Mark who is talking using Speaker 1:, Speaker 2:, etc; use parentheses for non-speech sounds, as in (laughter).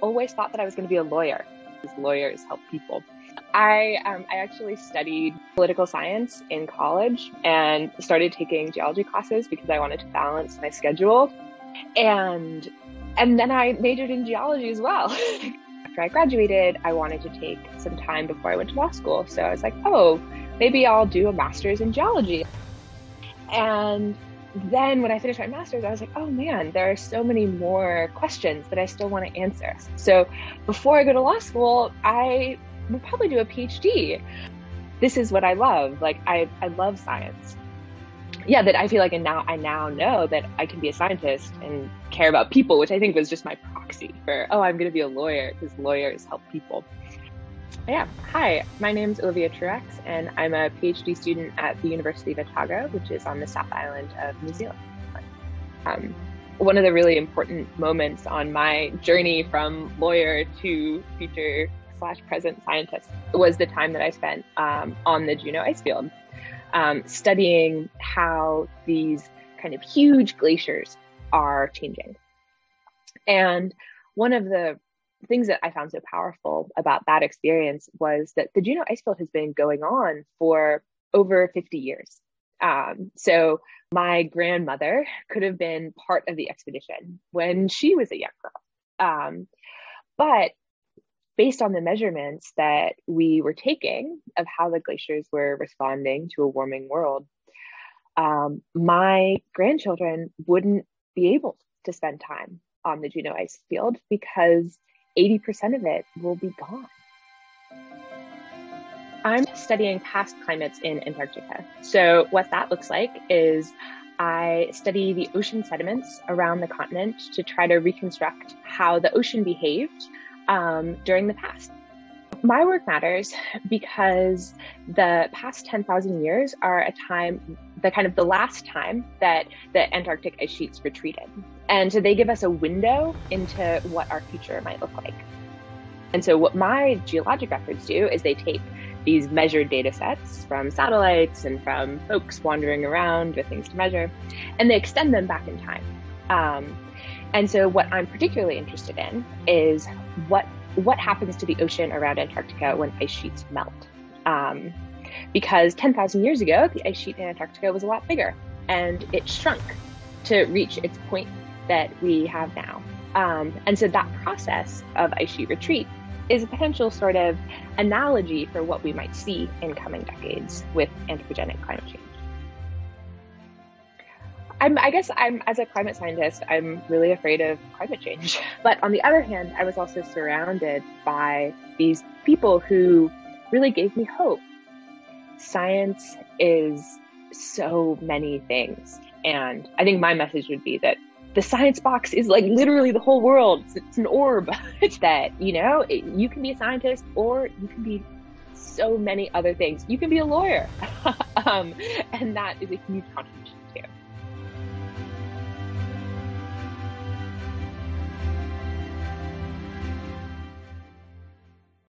Speaker 1: always thought that I was going to be a lawyer. because Lawyers help people. I um, I actually studied political science in college and started taking geology classes because I wanted to balance my schedule, and and then I majored in geology as well. (laughs) After I graduated, I wanted to take some time before I went to law school, so I was like, oh, maybe I'll do a master's in geology. And then when I finished my master's, I was like, oh man, there are so many more questions that I still want to answer. So before I go to law school, I will probably do a PhD. This is what I love. Like I, I love science. Yeah, that I feel like and now I now know that I can be a scientist and care about people, which I think was just my proxy for, oh, I'm gonna be a lawyer because lawyers help people. Yeah. Hi, my name is Olivia Truax, and I'm a PhD student at the University of Otago, which is on the South Island of New Zealand. Um, one of the really important moments on my journey from lawyer to future slash present scientist was the time that I spent um, on the Juneau ice field, um, studying how these kind of huge glaciers are changing. And one of the things that I found so powerful about that experience was that the Juneau icefield has been going on for over 50 years. Um, so my grandmother could have been part of the expedition when she was a young girl. Um, but based on the measurements that we were taking of how the glaciers were responding to a warming world, um, my grandchildren wouldn't be able to spend time on the Juneau ice field because 80% of it will be gone. I'm studying past climates in Antarctica. So, what that looks like is I study the ocean sediments around the continent to try to reconstruct how the ocean behaved um, during the past. My work matters (laughs) because the past 10,000 years are a time, the kind of the last time that the Antarctic ice sheets retreated. And so they give us a window into what our future might look like. And so what my geologic records do is they take these measured data sets from satellites and from folks wandering around with things to measure, and they extend them back in time. Um, and so what I'm particularly interested in is what what happens to the ocean around Antarctica when ice sheets melt. Um, because 10,000 years ago, the ice sheet in Antarctica was a lot bigger and it shrunk to reach its point that we have now. Um, and so that process of ice sheet retreat is a potential sort of analogy for what we might see in coming decades with anthropogenic climate change. I'm, I guess I'm, as a climate scientist, I'm really afraid of climate change. (laughs) But on the other hand, I was also surrounded by these people who really gave me hope. Science is so many things. And I think my message would be that the science box is like literally the whole world. It's, it's an orb. (laughs) that, you know, it, you can be a scientist or you can be so many other things. You can be a lawyer. (laughs) um, and that is a huge contribution.